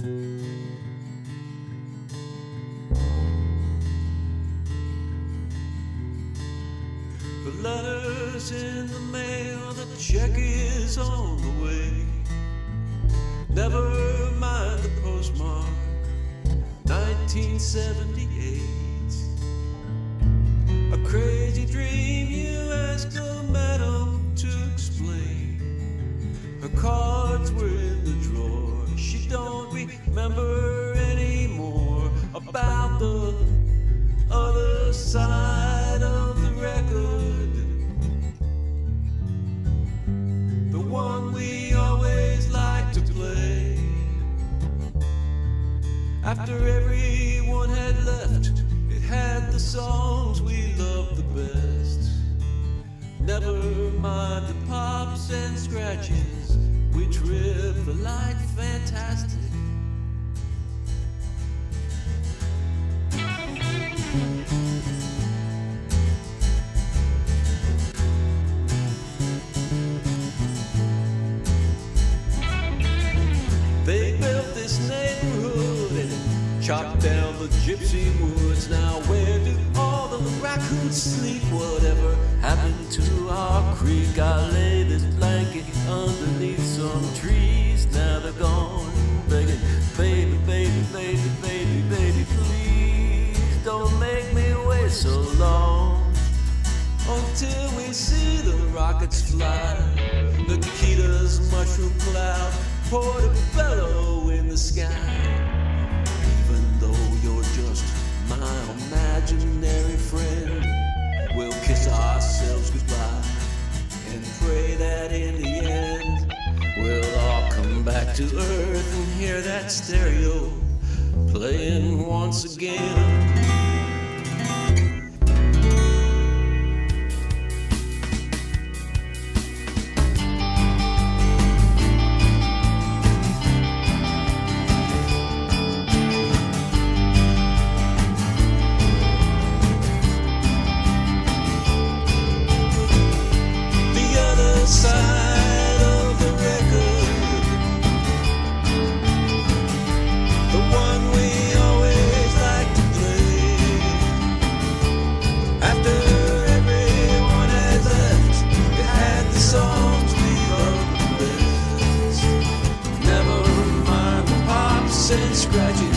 The letters in the mail, the check is on the way. Never mind the postmark, 1978. A crazy dream, remember anymore about the other side of the record. The one we always like to play. After everyone had left, it had the songs we loved the best. Never mind the pops and scratches, we trip the light fantastic. Chopped down the gypsy woods. Now where do all the raccoons sleep? Whatever happened to our creek? I lay this blanket underneath some trees. Now they're gone, begging, baby, baby, baby, baby, baby, please don't make me wait so long until we see the rockets fly. The Nikita's mushroom cloud, Portobello and pray that in the end we'll all come back to earth and hear that stereo playing once again. And scratches,